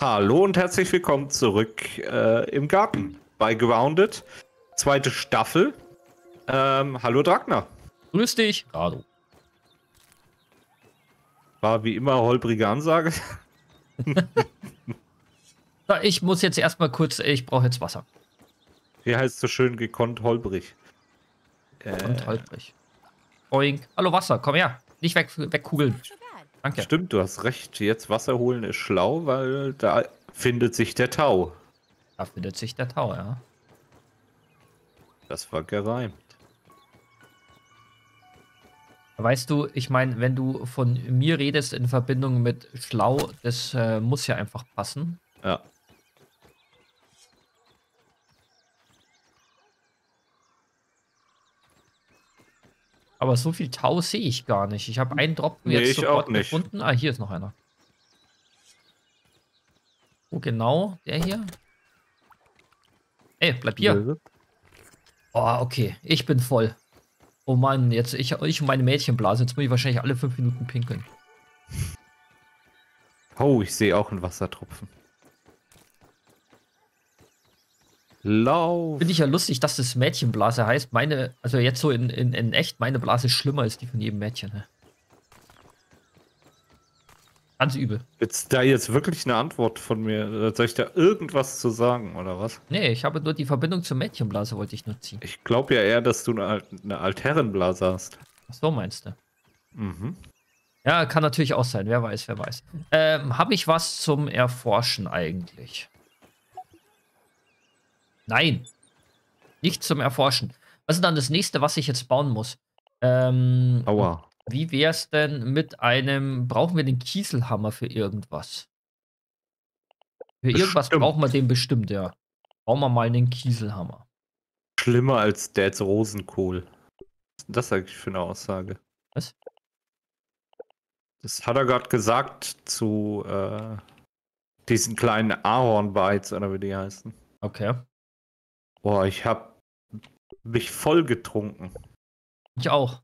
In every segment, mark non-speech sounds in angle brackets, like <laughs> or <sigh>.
Hallo und herzlich willkommen zurück äh, im Garten bei Grounded. Zweite Staffel. Ähm, hallo Dragner. Grüß dich. Hallo. War wie immer holprige Ansage. <laughs> ich muss jetzt erstmal kurz, ich brauche jetzt Wasser. Wie heißt so schön gekonnt holprig? Gekonnt äh. holprig. Oink. Hallo Wasser, komm her. Nicht weg, wegkugeln. Danke. Stimmt, du hast recht. Jetzt Wasser holen ist schlau, weil da findet sich der Tau. Da findet sich der Tau, ja. Das war gereimt. Weißt du, ich meine, wenn du von mir redest in Verbindung mit schlau, das äh, muss ja einfach passen. Ja. Aber so viel Tau sehe ich gar nicht. Ich habe einen Tropfen nee, jetzt sofort gefunden. Ah, hier ist noch einer. Wo genau? Der hier? Ey, bleib hier. Oh, okay. Ich bin voll. Oh Mann, jetzt ich, ich und meine Mädchenblase. Jetzt muss ich wahrscheinlich alle fünf Minuten pinkeln. Oh, ich sehe auch einen Wassertropfen. Lauf. Finde ich ja lustig, dass das Mädchenblase heißt. Meine, also jetzt so in, in, in echt, meine Blase ist schlimmer als die von jedem Mädchen. Ne? Ganz übel. Jetzt da jetzt wirklich eine Antwort von mir? Soll ich da irgendwas zu sagen, oder was? Nee, ich habe nur die Verbindung zur Mädchenblase wollte ich nur ziehen. Ich glaube ja eher, dass du eine, eine Altherrenblase hast. Ach so meinst du? Mhm. Ja, kann natürlich auch sein. Wer weiß, wer weiß. Ähm, habe ich was zum Erforschen eigentlich? Nein. Nicht zum Erforschen. Was ist dann das nächste, was ich jetzt bauen muss? Ähm, Aua. Wie wäre es denn mit einem. Brauchen wir den Kieselhammer für irgendwas? Für bestimmt. irgendwas brauchen wir den bestimmt, ja. Bauen wir mal den Kieselhammer. Schlimmer als Dads Rosenkohl. Das eigentlich für eine Aussage? Was? Das hat er gerade gesagt zu äh, diesen kleinen Ahornbites, oder wie die heißen. Okay. Boah, ich hab mich voll getrunken. Ich auch.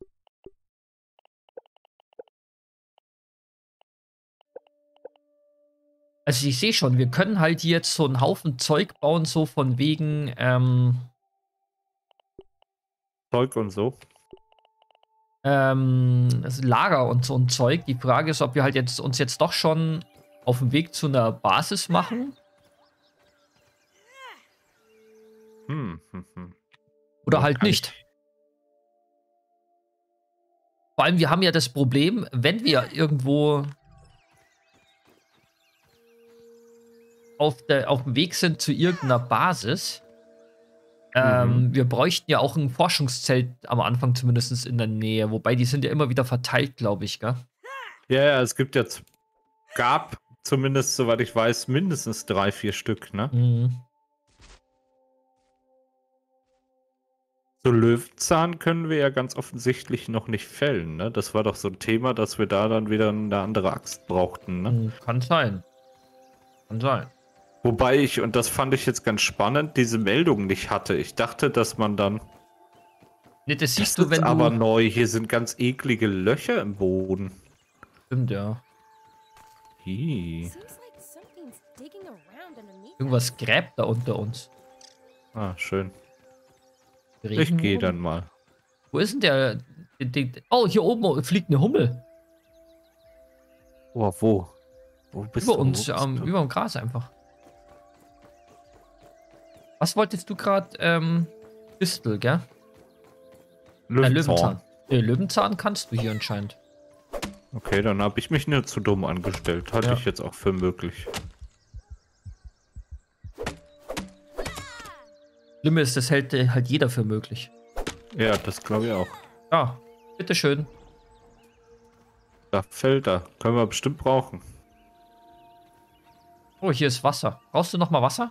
Also ich sehe schon, wir können halt jetzt so einen Haufen Zeug bauen, so von wegen ähm, Zeug und so. Ähm, Lager und so ein Zeug. Die Frage ist, ob wir halt jetzt uns jetzt doch schon auf dem Weg zu einer Basis machen Hm, hm, hm. Oder halt nicht. Vor allem, wir haben ja das Problem, wenn wir irgendwo auf, der, auf dem Weg sind zu irgendeiner Basis, ähm, mhm. wir bräuchten ja auch ein Forschungszelt am Anfang zumindest in der Nähe. Wobei, die sind ja immer wieder verteilt, glaube ich, gell? Ja, ja, es gibt jetzt, gab zumindest, soweit ich weiß, mindestens drei, vier Stück, ne? Mhm. So Löwenzahn können wir ja ganz offensichtlich noch nicht fällen, ne? Das war doch so ein Thema, dass wir da dann wieder eine andere Axt brauchten, ne? Hm, kann sein. Kann sein. Wobei ich, und das fand ich jetzt ganz spannend, diese Meldung nicht hatte. Ich dachte, dass man dann. Nee, das siehst das du, wenn du. aber neu. Hier sind ganz eklige Löcher im Boden. Stimmt, ja. Hi. Irgendwas gräbt da unter uns. Ah, schön. Ich gehe dann mal. Wo ist denn der, der, der, Oh, hier oben fliegt eine Hummel. Oh, wo? Wo bist über du? Uns, ähm, über dem Gras einfach. Was wolltest du gerade? Ähm, Bistel, gell? Löwenzahn. Äh, Löwenzahn. Nee, Löwenzahn kannst du hier anscheinend. Okay, dann habe ich mich nicht zu dumm angestellt. Halte ja. ich jetzt auch für möglich. Schlimme ist, das hält äh, halt jeder für möglich. Ja, das glaube ich auch. Ja, bitteschön. Da fällt er. Können wir bestimmt brauchen. Oh, hier ist Wasser. Brauchst du noch mal Wasser?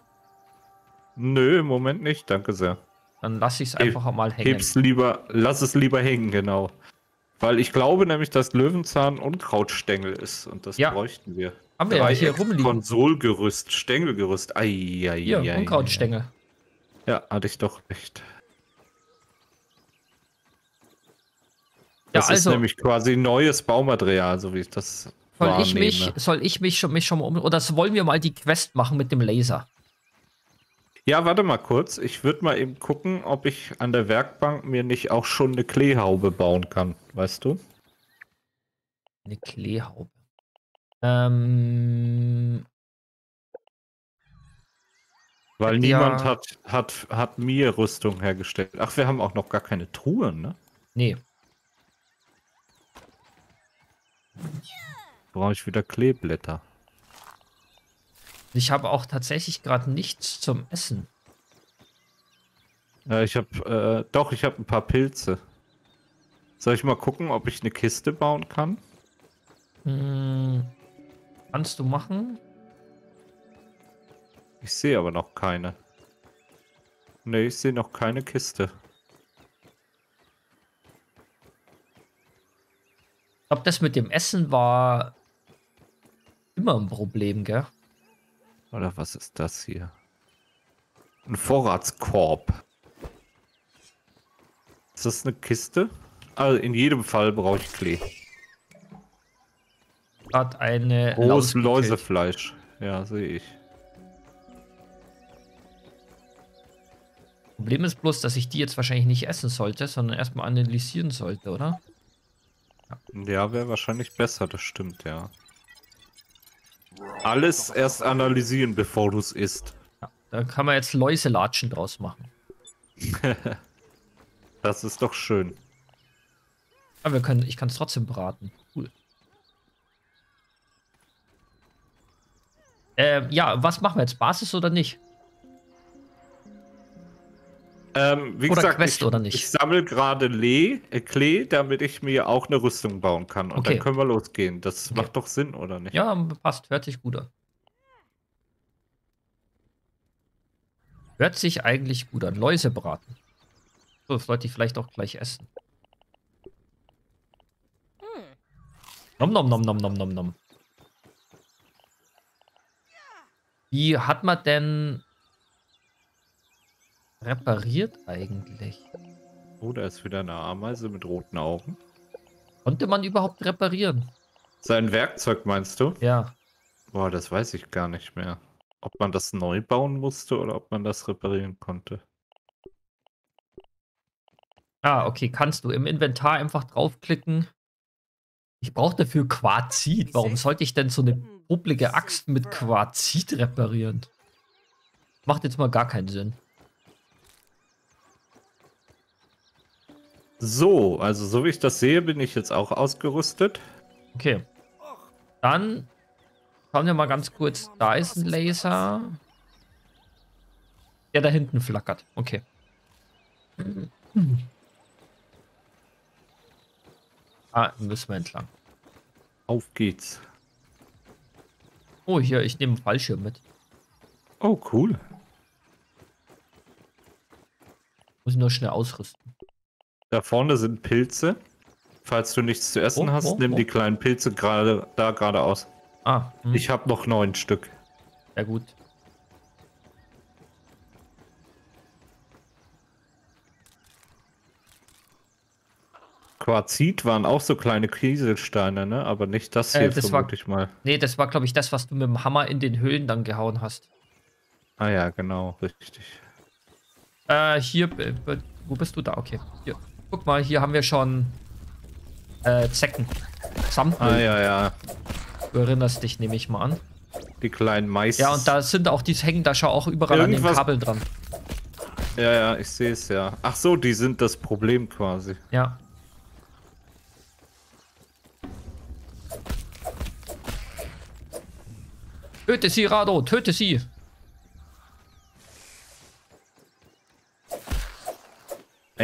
Nö, im Moment nicht. Danke sehr. Dann lass ich es einfach mal hängen. Heb's lieber, lass es lieber hängen, genau. Weil ich glaube nämlich, dass Löwenzahn Unkrautstängel ist und das ja. bräuchten wir. Haben wir ja hier rumliegen. Konsolgerüst, Stängelgerüst. Ei, ei, hier, ei, Unkrautstängel. Ja, hatte ich doch recht. Ja, das also, ist nämlich quasi neues Baumaterial, so wie ich das Soll ich mich, soll ich mich schon, mich schon mal um, oder wollen wir mal die Quest machen mit dem Laser? Ja, warte mal kurz. Ich würde mal eben gucken, ob ich an der Werkbank mir nicht auch schon eine Kleehaube bauen kann. Weißt du? Eine Kleehaube. Ähm. Weil niemand ja. hat, hat, hat mir Rüstung hergestellt. Ach, wir haben auch noch gar keine Truhen, ne? Nee. Brauche ich wieder Kleeblätter. Ich habe auch tatsächlich gerade nichts zum Essen. Ja, ich habe, äh, doch, ich habe ein paar Pilze. Soll ich mal gucken, ob ich eine Kiste bauen kann? Hm, kannst du machen? Ich sehe aber noch keine. Ne, ich sehe noch keine Kiste. Ich glaube, das mit dem Essen war immer ein Problem, gell? Oder was ist das hier? Ein Vorratskorb. Ist das eine Kiste? Also in jedem Fall brauche ich Klee. Hat eine Großes Läusefleisch. Ja, sehe ich. Problem ist bloß, dass ich die jetzt wahrscheinlich nicht essen sollte, sondern erstmal analysieren sollte, oder? Ja, ja wäre wahrscheinlich besser, das stimmt, ja. Alles erst analysieren, bevor du es isst. Ja, da kann man jetzt Läuselatschen draus machen. <laughs> das ist doch schön. Aber wir können, ich kann es trotzdem braten. Cool. Äh, ja, was machen wir jetzt? Basis oder nicht? Ähm, wie oder gesagt, Quest ich, oder nicht? ich sammle gerade Lee, äh, Klee, damit ich mir auch eine Rüstung bauen kann. Und okay. dann können wir losgehen. Das okay. macht doch Sinn, oder nicht? Ja, passt. Hört sich gut an. Hört sich eigentlich gut an. Läuse braten. So, das sollte ich vielleicht auch gleich essen. Hm. Nom nom nom nom nom nom nom. Wie hat man denn repariert eigentlich? Oh, da ist wieder eine Ameise mit roten Augen. Konnte man überhaupt reparieren? Sein Werkzeug meinst du? Ja. Boah, das weiß ich gar nicht mehr. Ob man das neu bauen musste oder ob man das reparieren konnte. Ah, okay, kannst du im Inventar einfach draufklicken. Ich brauche dafür Quarzit. Warum sollte ich denn so eine publige Axt mit Quarzit reparieren? Macht jetzt mal gar keinen Sinn. So, also so wie ich das sehe, bin ich jetzt auch ausgerüstet. Okay. Dann schauen wir mal ganz kurz. Da ist ein Laser. Der da hinten flackert. Okay. Ah, müssen wir entlang. Auf geht's. Oh, hier, ich nehme einen Fallschirm mit. Oh, cool. Muss ich nur schnell ausrüsten. Da vorne sind Pilze. Falls du nichts zu essen oh, hast, oh, nimm oh. die kleinen Pilze gerade da geradeaus. Ah. Hm. Ich habe noch neun Stück. Ja gut. Quarzit waren auch so kleine Kieselsteine, ne? Aber nicht das hier, äh, das vermute war, ich mal. Nee, das war, glaube ich, das, was du mit dem Hammer in den Höhlen dann gehauen hast. Ah ja, genau, richtig. Äh, hier, wo bist du da? Okay, hier. Guck mal, hier haben wir schon äh, Zecken. Samtmüll. Ah, ja, ja. Du erinnerst dich, nehme ich mal an. Die kleinen Mais. Ja, und da sind auch, die hängen da schon auch überall Irgendwas... an den Kabeln dran. Ja, ja, ich sehe es ja. Ach so, die sind das Problem quasi. Ja. Töte sie, Rado, töte sie.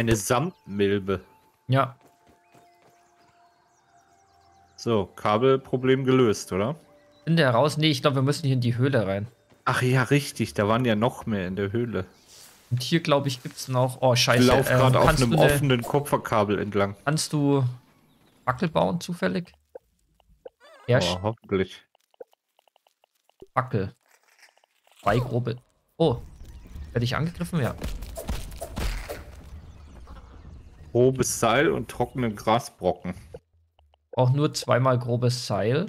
Eine Samtmilbe. Ja. So, Kabelproblem gelöst, oder? In der raus? Nee, ich glaube, wir müssen hier in die Höhle rein. Ach ja, richtig. Da waren ja noch mehr in der Höhle. Und hier, glaube ich, gibt es noch. Oh, scheiße. Ich laufe gerade ähm, auf einem ne, offenen Kupferkabel entlang. Kannst du Fackel bauen, zufällig? Ja, oh, hoffentlich. Fackel. Zwei grobe. Oh. Werde ich angegriffen? Ja grobes Seil und trockenen Grasbrocken. Auch nur zweimal grobes Seil.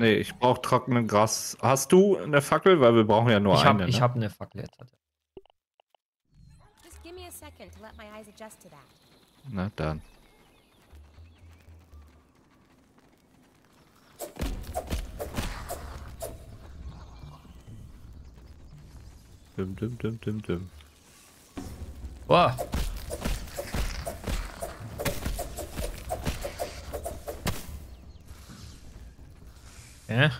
Nee, ich brauche trockenen Gras. Hast du eine Fackel? Weil wir brauchen ja nur ich eine. Hab, ne? Ich habe eine Fackel jetzt. Na dann. Dum, dum, dum, dum, dum. Boah. Ja.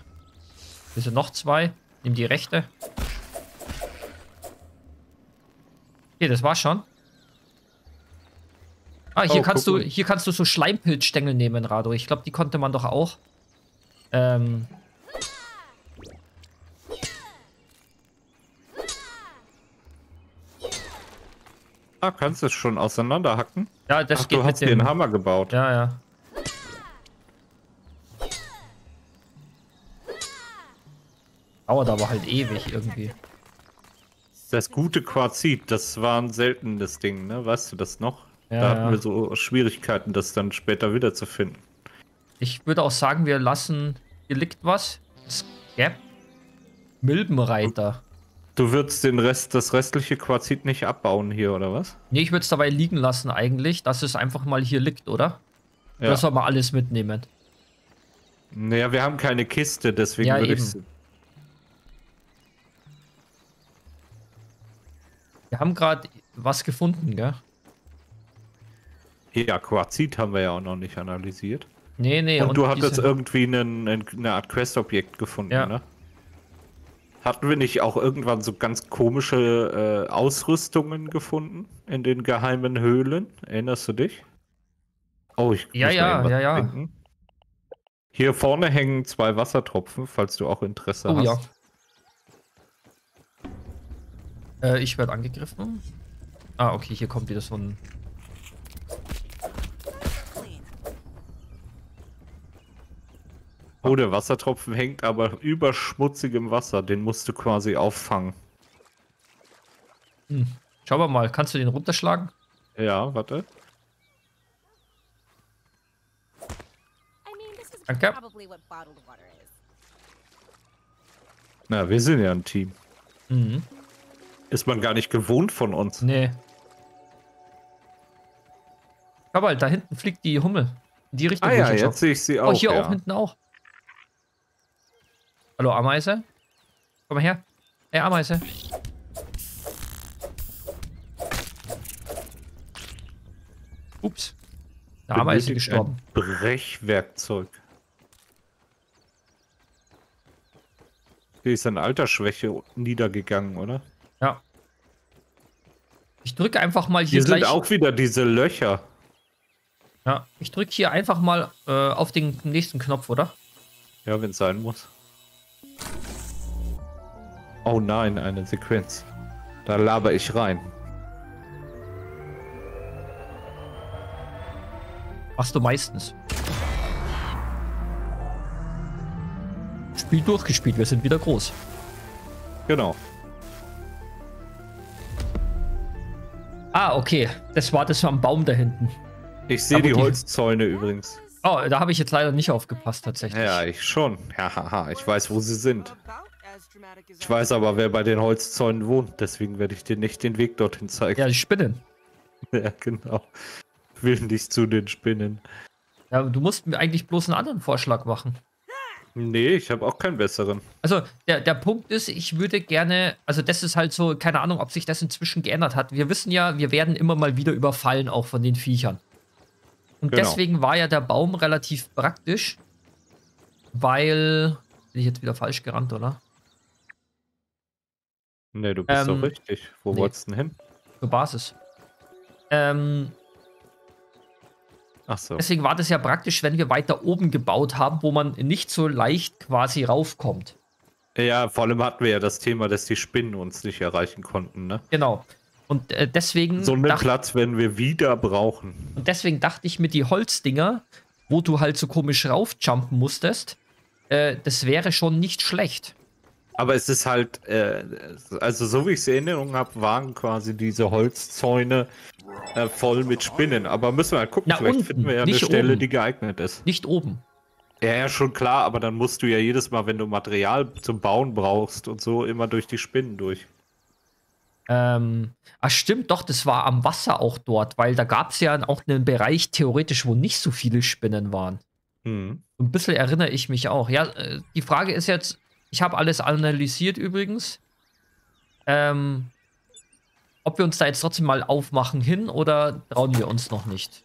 Hier sind noch zwei. Nimm die rechte. Okay, das war's schon. Ah, hier Oh, kannst du, hier kannst du so Schleimpilzstängel nehmen, Rado. Ich glaube, die konnte man doch auch. Ähm. Ah, kannst du es schon auseinanderhacken? Ja, das Ach, geht du mit hast dir dem. einen Hammer gebaut. Ja, ja. Dauert aber halt ewig irgendwie. Das gute Quarzit, das war ein seltenes Ding, ne? Weißt du das noch? Ja, da hatten ja. wir so Schwierigkeiten, das dann später wiederzufinden. Ich würde auch sagen, wir lassen. Hier liegt was. Scap. Milbenreiter. Du würdest den Rest, das restliche Quarzit nicht abbauen hier, oder was? Nee, ich würde es dabei liegen lassen eigentlich, dass es einfach mal hier liegt, oder? Ja. Oder soll man alles mitnehmen? Naja, wir haben keine Kiste, deswegen Ja, würde ich. Wir haben gerade was gefunden, gell? Ja, Quarzit haben wir ja auch noch nicht analysiert. Nee, nee. und, du hattest irgendwie einen, eine Art Quest-Objekt gefunden, Ja. ne? Hatten wir nicht auch irgendwann so ganz komische äh, Ausrüstungen gefunden in den geheimen Höhlen? Erinnerst du dich? Oh, ich Ja, ja, ja, ja. trinken. Hier vorne hängen zwei Wassertropfen, falls du auch Interesse Oh hast. ja. Äh, ich werde angegriffen. Ah, okay, hier kommt wieder so ein. Oh, der Wassertropfen hängt aber über schmutzigem Wasser. Den musst du quasi auffangen. Hm. Schauen wir mal, kannst du den runterschlagen? Ja, warte. I mean, this is Danke. probably what bottled water is. Na, wir sind ja ein Team. Mhm. Ist man gar nicht gewohnt von uns. Nee. Schau mal, da hinten fliegt die Hummel. In die Richtung. Ah ja, jetzt sehe ich sie auch. Oh, hier ja. auch hinten auch. Hallo, Ameise? Komm mal her. Hey, Ameise. Ups. Eine Ameise Benötigt gestorben. Brechwerkzeug. Hier ist an Altersschwäche niedergegangen, oder? Ja. Ich drücke einfach mal Hier hier sind gleich. auch wieder diese Löcher. Ja, ich drücke hier einfach mal äh, auf den nächsten Knopf, oder? Ja, wenn es sein muss. Oh nein, eine Sequenz. Da laber ich rein. Machst du meistens. Spiel durchgespielt, wir sind wieder groß. Genau. Ah, okay. Das war das am Baum da hinten. Ich sehe die- Holzzäune übrigens. Oh, da habe ich jetzt leider nicht aufgepasst, tatsächlich. Ja, ich schon. Ja, haha, ich weiß, wo sie sind. Ich weiß aber, wer bei den Holzzäunen wohnt. Deswegen werde ich dir nicht den Weg dorthin zeigen. Ja, die Spinnen. <laughs> Ja, genau. Will nicht zu den Spinnen. Ja, du musst mir eigentlich bloß einen anderen Vorschlag machen. Nee, ich habe auch keinen besseren. Also, der, der Punkt ist, ich würde gerne, also das ist halt so, keine Ahnung, ob sich das inzwischen geändert hat. Wir wissen ja, wir werden immer mal wieder überfallen, auch von den Viechern. Und Genau. deswegen war ja der Baum relativ praktisch, weil. Bin ich jetzt wieder falsch gerannt, oder? Nee, du bist Ähm, doch richtig. Wo nee. wolltest du denn hin? Zur Basis. Ähm, Ach so. deswegen war das ja praktisch, wenn wir weiter oben gebaut haben, wo man nicht so leicht quasi raufkommt. Ja, vor allem hatten wir ja das Thema, dass die Spinnen uns nicht erreichen konnten, ne? Genau. Und äh, deswegen. So einen Platz werden wir wieder brauchen. Und deswegen dachte ich mir, die Holzdinger, wo du halt so komisch raufjumpen musstest, äh, das wäre schon nicht schlecht. Aber es ist halt, äh, also so wie ich es in Erinnerung habe, waren quasi diese Holzzäune äh, voll mit Spinnen. Aber müssen wir mal gucken, Na, vielleicht unten, finden wir ja eine Stelle, oben. die geeignet ist. Nicht oben. Ja, ja, schon klar, aber dann musst du ja jedes Mal, wenn du Material zum Bauen brauchst und so, immer durch die Spinnen durch. Ähm, ach stimmt, doch, das war am Wasser auch dort, weil da gab es ja auch einen Bereich theoretisch, wo nicht so viele Spinnen waren. Hm. So ein bisschen erinnere ich mich auch. Ja, äh, die Frage ist jetzt, ich habe alles analysiert übrigens. Ähm, ob wir uns da jetzt trotzdem mal aufmachen hin oder trauen wir uns noch nicht?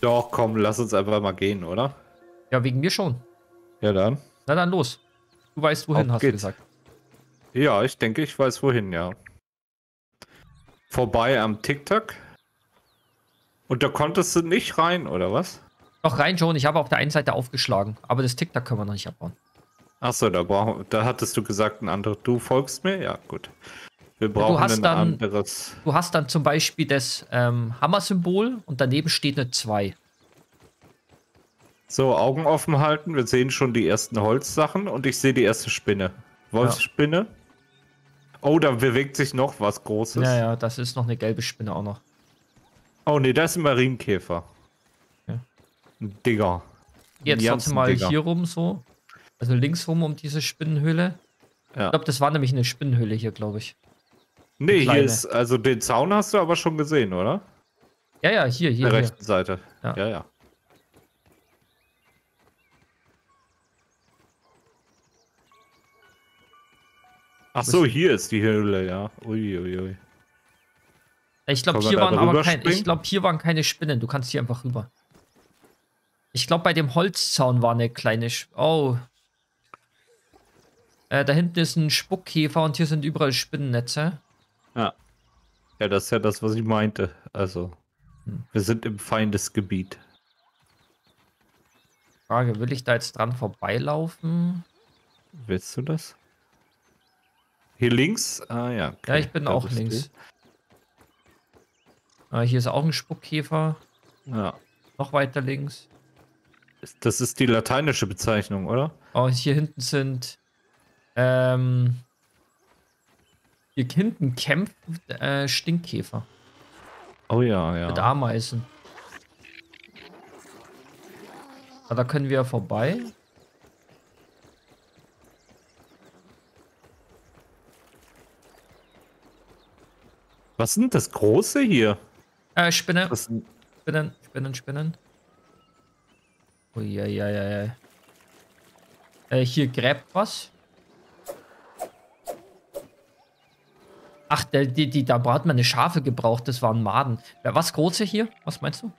Doch, komm, lass uns einfach mal gehen, oder? Ja, wegen mir schon. Ja, dann. Na dann los. Du weißt wohin, Auf hast du geht's. gesagt. Ja, ich denke, ich weiß wohin, ja. Vorbei am TikTok. Und da konntest du nicht rein, oder was? Doch rein schon, ich habe auf der einen Seite aufgeschlagen, aber das TikTok können wir noch nicht abbauen. Achso, da, da hattest du gesagt, ein anderes. Du folgst mir? Ja, gut. Wir brauchen hast ein dann- anderes. Du hast dann zum Beispiel das ähm, Hammer-Symbol und daneben steht eine 2. So, Augen offen halten. Wir sehen schon die ersten Holzsachen und ich sehe die erste Spinne. Wolfsspinne. Oh, da bewegt sich noch was Großes. Ja, ja, das ist noch eine gelbe Spinne auch noch. Oh, nee, da ist ein Marienkäfer. Ja. Digger. Jetzt trotzdem mal Jansen-Digger. hier rum so. Also links rum um diese Spinnenhöhle. Ja. Ich glaube, das war nämlich eine Spinnenhöhle hier, glaube ich. Nee, hier ist, also den Zaun hast du aber schon gesehen, oder? Ja, ja, hier, hier, der hier. rechten Seite. Ja. ja. ja. Ach so, hier ist die Höhle, ja. Uiuiui. Ui, ui. Ich glaube, hier waren aber kein, ich glaube, hier waren keine Spinnen. Du kannst hier einfach rüber. Ich glaube, bei dem Holzzaun war eine kleine. Sch oh. Äh, da hinten ist ein Spuckkäfer und hier sind überall Spinnennetze. Ja. Ja, das ist ja das, was ich meinte. Also, Hm. wir sind im Feindesgebiet. Frage, will ich da jetzt dran vorbeilaufen? Willst du das? Hier links? Ah ja. Ja, okay, ich bin da auch links. Ah, hier ist auch ein Spuckkäfer. Ja. Noch weiter links. Das ist die lateinische Bezeichnung, oder? Oh, hier hinten sind. Ähm. Hier hinten kämpft äh, Stinkkäfer Oh ja, ja. mit Ameisen. Ah, da können wir vorbei. Was denn das Große hier? Äh, Spinne. Das, Spinnen, Spinnen, Spinnen. Uiuiuiui. Äh, hier gräbt was. Ach, der, die, die, da hat man eine Schafe gebraucht, das waren Maden. Ja, was große hier? Was meinst du?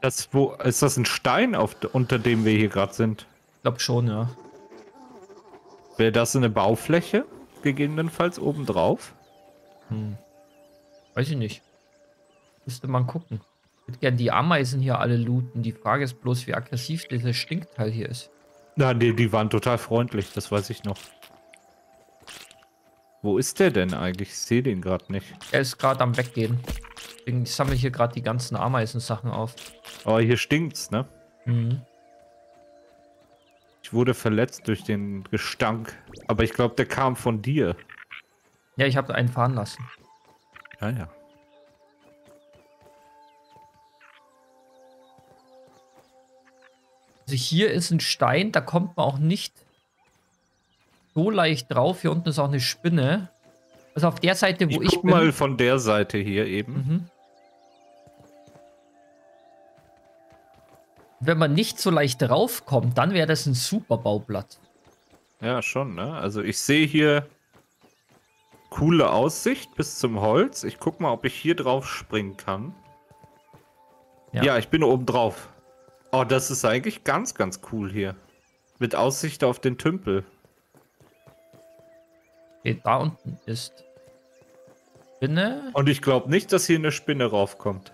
das, wo, ist das ein Stein, auf, unter dem wir hier gerade sind? Ich glaube schon, ja. Wäre das eine Baufläche? Gegebenenfalls obendrauf? Hm. Weiß ich nicht. Müsste man gucken. Ich würde gerne die Ameisen hier alle looten. Die Frage ist bloß, wie aggressiv dieses Stinkteil hier ist. Na, die, die waren total freundlich, das weiß ich noch. Wo ist der denn eigentlich? Ich sehe den gerade nicht. Er ist gerade am Weggehen. Deswegen sammle ich hier gerade die ganzen Ameisensachen auf. Aber hier stinkt's, ne? Mhm. Ich wurde verletzt durch den Gestank. Aber ich glaube, der kam von dir. Ja, ich habe einen fahren lassen. Ja, ja. Also hier ist ein Stein, da kommt man auch nicht so leicht drauf. Hier unten ist auch eine Spinne. Also auf der Seite, wo Ich ich, guck bin. mal von der Seite hier eben. Mhm. Wenn man nicht so leicht draufkommt, dann wäre das ein super Bauplatz. Ja, schon, ne? Also ich sehe hier coole Aussicht bis zum Holz. Ich guck mal, ob ich hier drauf springen kann. Ja. Ja, ich bin oben drauf. Oh, das ist eigentlich ganz, ganz cool hier. Mit Aussicht auf den Tümpel. Okay, da unten ist Spinne. Und ich glaube nicht, dass hier eine Spinne raufkommt.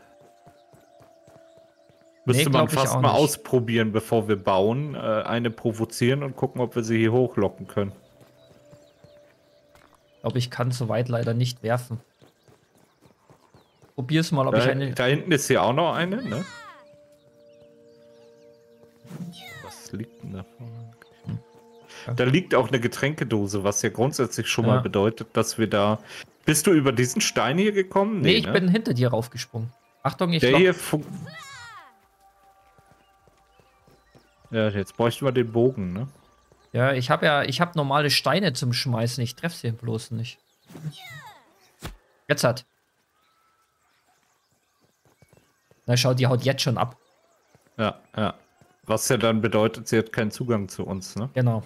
Nee, Müsste man glaub ich fast mal nicht. ausprobieren, bevor wir bauen. Äh, eine provozieren und gucken, ob wir sie hier hochlocken können. Ich glaube, ich kann so weit leider nicht werfen. Probier's mal, ob ich Da, eine. da hinten ist hier auch noch eine, ne? Was liegt denn da vorne? Da liegt auch eine Getränkedose, was ja grundsätzlich schon Ja. mal bedeutet, dass wir da. Bist du über diesen Stein hier gekommen? Nee, ich ne? bin hinter dir raufgesprungen. Achtung, ich Der glaub, hier. Ja, jetzt bräuchten wir den Bogen, ne? Ja, ich habe ja, ich habe normale Steine zum Schmeißen. Ich treffe sie bloß nicht. Jetzt hat. Na schau, die haut jetzt schon ab. Ja, ja. Was ja dann bedeutet, sie hat keinen Zugang zu uns, ne? Genau.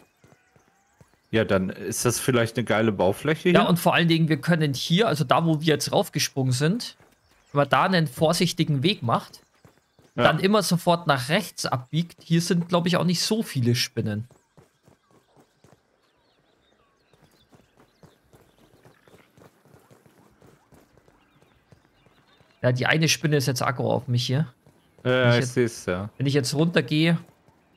Ja, dann ist das vielleicht eine geile Baufläche Ja, hier. und vor allen Dingen, wir können hier, also da, wo wir jetzt raufgesprungen sind, wenn man da einen vorsichtigen Weg macht, Ja. dann immer sofort nach rechts abbiegt. Hier sind, glaube ich, auch nicht so viele Spinnen. Ja, die eine Spinne ist jetzt aggro auf mich hier. ja, ich ich sehe es, ja. Wenn ich jetzt runtergehe,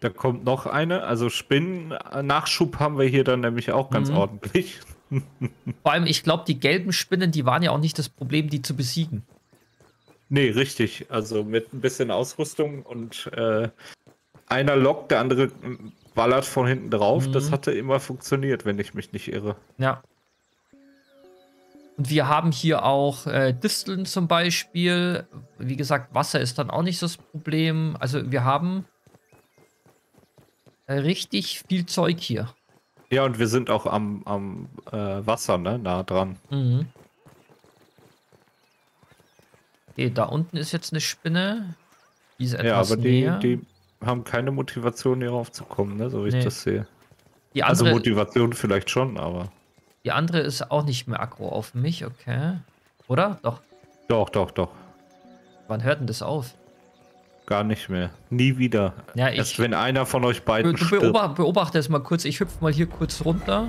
Da kommt noch eine. Also Spinnen-Nachschub haben wir hier dann nämlich auch ganz Mhm. ordentlich. <laughs> vor allem, ich glaube, die gelben Spinnen, die waren ja auch nicht das Problem, die zu besiegen. Nee, richtig. Also mit ein bisschen Ausrüstung und äh, einer lockt, der andere mm, ballert von hinten drauf. Das Mhm. hatte immer funktioniert, wenn ich mich nicht irre. Ja. Und wir haben hier auch äh, Disteln zum Beispiel. Wie gesagt, Wasser ist dann auch nicht so das Problem. Also wir haben äh, richtig viel Zeug hier. Ja, und wir sind auch am, am äh, Wasser, ne? Nah dran. Mhm. Okay, da unten ist jetzt eine Spinne. Die ist Ja, etwas aber die, näher. die haben keine Motivation, hier raufzukommen, ne? So wie Nee. ich das sehe. die, Also andere, Motivation vielleicht schon, aber. Die andere ist auch nicht mehr aggro auf mich, okay. Oder? Doch. Doch, doch, doch. Wann hört denn das auf? Gar nicht mehr. Nie wieder. Ja, Erst ich- wenn einer von euch beiden du stirbt. beobachte, beobachte es mal kurz. Ich hüpfe mal hier kurz runter.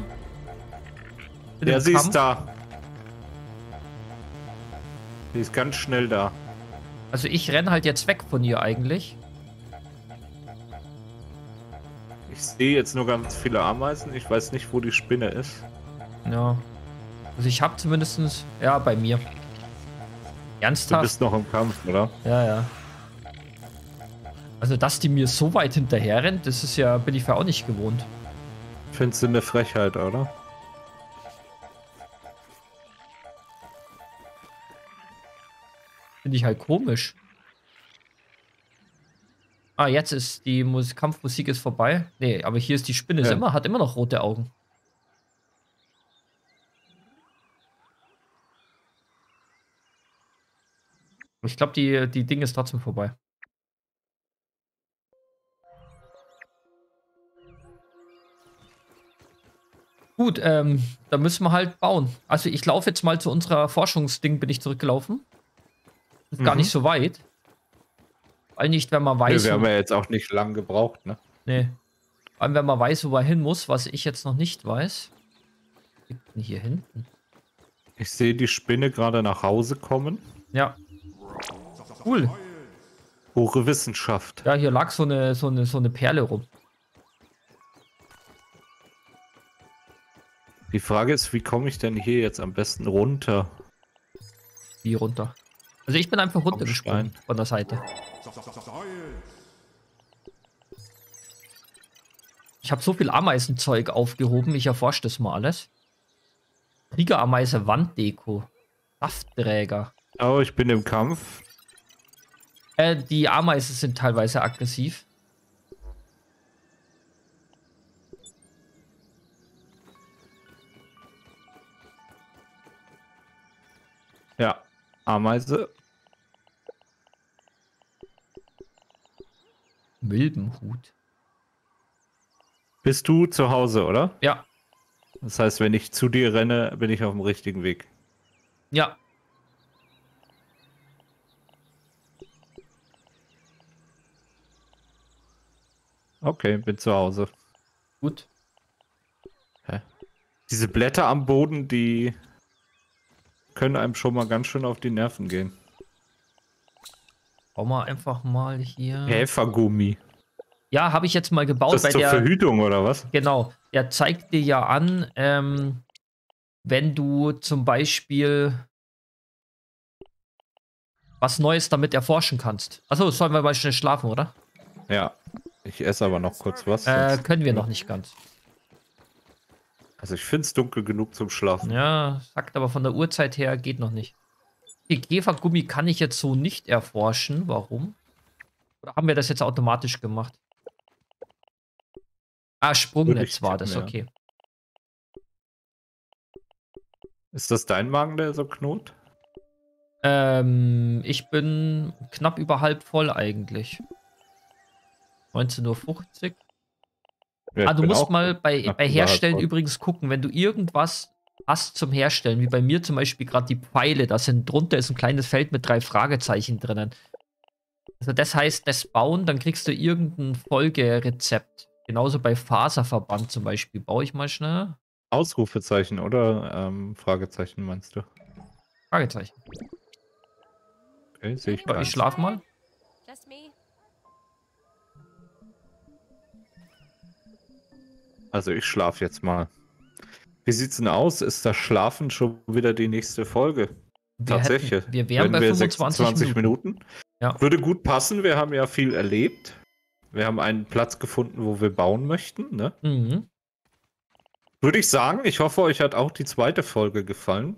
Bin Ja, sie Kampf. ist da. Sie ist ganz schnell da. Also ich renne halt jetzt weg von ihr eigentlich. Ich sehe jetzt nur ganz viele Ameisen. Ich weiß nicht, wo die Spinne ist. Ja. Also ich habe zumindestens Ja, bei mir. Du Ernsthaft? bist noch im Kampf, oder? Ja, ja. Also, dass die mir so weit hinterher rennt, das ist ja, bin ich ja auch nicht gewohnt. Findest du eine Frechheit, oder? Finde ich halt komisch. Ah, jetzt ist die Mus Kampfmusik ist vorbei. Nee, aber hier ist die Spinne, ist Ja. immer, hat immer noch rote Augen. Ich glaube, die, die Ding ist trotzdem vorbei. Gut, ähm, da müssen wir halt bauen. Also ich laufe jetzt mal zu unserer Forschungsding, bin ich zurückgelaufen. Ist gar Mhm. nicht so weit. Weil nicht, wenn man Nee, weiß, wir wo, haben ja jetzt auch nicht lang gebraucht, ne? nee. Vor allem, wenn man weiß, wo man hin muss, was ich jetzt noch nicht weiß. Was liegt denn hier hinten? Ich sehe die Spinne gerade nach Hause kommen. Ja. Cool. Hohe Wissenschaft. Ja, hier lag so eine, so eine, so eine Perle rum. Die Frage ist, wie komme ich denn hier jetzt am besten runter? Wie runter. Also ich bin einfach runtergesprungen von der Seite. Ich habe so viel Ameisenzeug aufgehoben, ich erforsche das mal alles. Kriegerameise Wanddeko. Saftträger. Oh, ich bin im Kampf. Äh, die Ameisen sind teilweise aggressiv. Ja. Ameise. Milbenhut. Bist du zu Hause, oder? Ja, Das heißt, wenn ich zu dir renne, bin ich auf dem richtigen Weg. ja. Okay, bin zu Hause. Gut. Diese Blätter am Boden, die können einem schon mal ganz schön auf die Nerven gehen. Bauen wir einfach mal hier. Häfergummi. Ja, habe ich jetzt mal gebaut, Das ist zur der. Verhütung, oder was? Genau, der zeigt dir ja an, ähm, wenn du zum Beispiel was Neues damit erforschen kannst. Achso, sollen wir mal schnell schlafen, oder? Ja. Ich esse aber noch kurz was. Äh, können wir noch nicht ganz. also ich finde es dunkel genug zum Schlafen. Ja, sagt aber von der Uhrzeit her geht noch nicht. Die Käfergummi kann ich jetzt so nicht erforschen. Warum? Oder haben wir das jetzt automatisch gemacht? Ah, Sprungnetz war das, okay. Ist das dein Magen, der so knurrt? Ähm, ich bin knapp über halb voll eigentlich. 19.50 Uhr. Ja, ah, du musst auch mal bei, bei Herstellen übrigens gucken, wenn du irgendwas hast zum Herstellen, wie bei mir zum Beispiel gerade die Pfeile, da sind drunter ist ein kleines Feld mit drei Fragezeichen drinnen. Also das heißt, das Bauen, dann kriegst du irgendein Folgerezept. Genauso bei Faserverband zum Beispiel. Baue ich mal schnell. Ausrufezeichen oder ähm, Fragezeichen meinst du? Fragezeichen. Okay, sehe ich ich schlaf mal. Just me? Also ich schlafe jetzt mal. Wie sieht's denn aus? Ist das Schlafen schon wieder die nächste Folge? Wir Tatsächlich. hätten- wir wären Wenn bei wir 25 26 Minuten. Minuten. Ja. Würde gut passen. Wir haben ja viel erlebt. Wir haben einen Platz gefunden, wo wir bauen möchten. Ne? Mhm. Würde ich sagen, ich hoffe, euch hat auch die zweite Folge gefallen.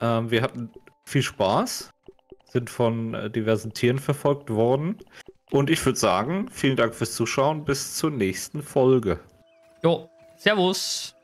Ähm, wir hatten viel Spaß, sind von äh, diversen Tieren verfolgt worden. Und ich würde sagen, vielen Dank fürs Zuschauen. Bis zur nächsten Folge. Jo, Servus.